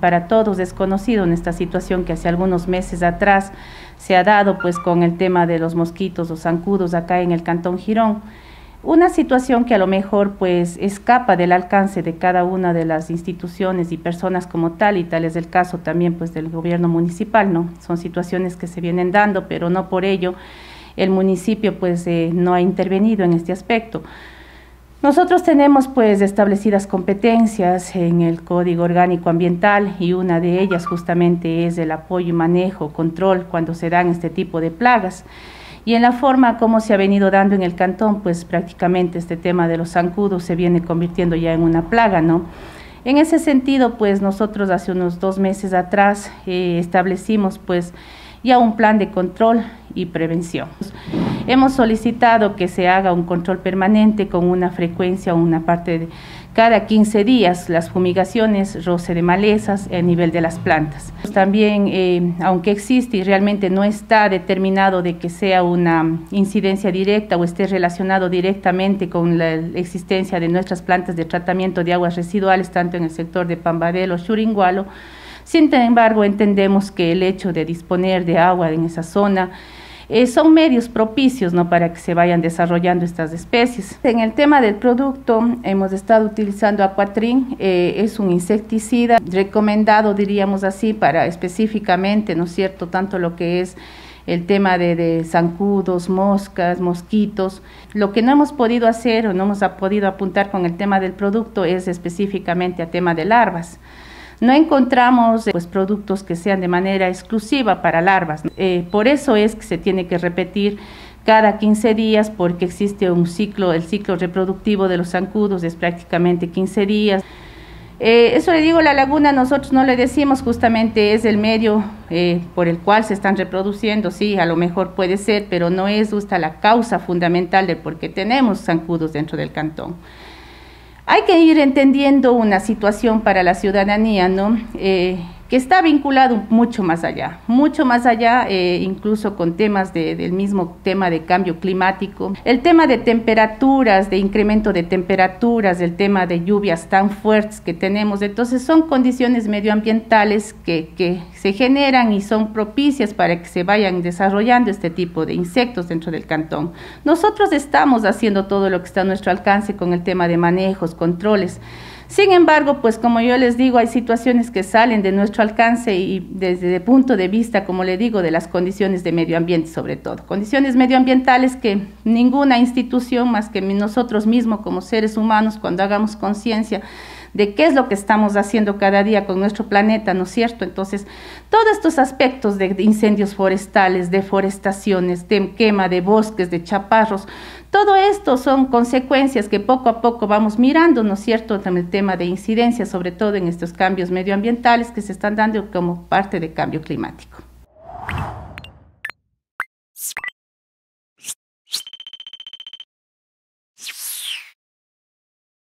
Para todos es conocido en esta situación que hace algunos meses atrás se ha dado pues con el tema de los mosquitos o zancudos acá en el Cantón Girón. Una situación que a lo mejor pues escapa del alcance de cada una de las instituciones y personas como tal, y tal es el caso también pues del gobierno municipal, ¿no? Son situaciones que se vienen dando, pero no por ello el municipio pues eh, no ha intervenido en este aspecto. Nosotros tenemos pues establecidas competencias en el Código Orgánico Ambiental y una de ellas justamente es el apoyo y manejo, control cuando se dan este tipo de plagas. Y en la forma como se ha venido dando en el cantón, pues prácticamente este tema de los zancudos se viene convirtiendo ya en una plaga, ¿no? En ese sentido, pues nosotros hace unos dos meses atrás eh, establecimos pues ya un plan de control y prevención. Hemos solicitado que se haga un control permanente con una frecuencia, una parte de cada 15 días, las fumigaciones, roce de malezas a nivel de las plantas. También, eh, aunque existe y realmente no está determinado de que sea una incidencia directa o esté relacionado directamente con la existencia de nuestras plantas de tratamiento de aguas residuales, tanto en el sector de Pambadelo o Churingualo, sin embargo, entendemos que el hecho de disponer de agua en esa zona eh, son medios propicios ¿no? para que se vayan desarrollando estas especies. En el tema del producto, hemos estado utilizando Aquatrin, eh, es un insecticida recomendado, diríamos así, para específicamente, ¿no es cierto?, tanto lo que es el tema de, de, zancudos, moscas, mosquitos. Lo que no hemos podido hacer o no hemos podido apuntar con el tema del producto es específicamente a tema de larvas. No encontramos pues, productos que sean de manera exclusiva para larvas. Eh, por eso es que se tiene que repetir cada 15 días porque existe un ciclo, el ciclo reproductivo de los zancudos es prácticamente 15 días. Eh, eso le digo, la laguna nosotros no le decimos justamente es el medio eh, por el cual se están reproduciendo, sí, a lo mejor puede ser, pero no es justa la causa fundamental de por qué tenemos zancudos dentro del cantón. Hay que ir entendiendo una situación para la ciudadanía, ¿no? Eh, que está vinculado mucho más allá, mucho más allá, eh, incluso con temas del mismo tema de cambio climático, el tema de temperaturas, de incremento de temperaturas, el tema de lluvias tan fuertes que tenemos, entonces son condiciones medioambientales que, que se generan y son propicias para que se vayan desarrollando este tipo de insectos dentro del cantón. Nosotros estamos haciendo todo lo que está a nuestro alcance con el tema de manejos, controles. Sin embargo, pues como yo les digo, hay situaciones que salen de nuestro alcance y desde el punto de vista, como le digo, de las condiciones de medio ambiente sobre todo. Condiciones medioambientales que ninguna institución más que nosotros mismos como seres humanos, cuando hagamos conciencia, de qué es lo que estamos haciendo cada día con nuestro planeta, ¿no es cierto? Entonces, todos estos aspectos de incendios forestales, deforestaciones, de quema de bosques, de chaparros, todo esto son consecuencias que poco a poco vamos mirando, ¿no es cierto?, el tema de incidencia, sobre todo en estos cambios medioambientales que se están dando como parte del cambio climático.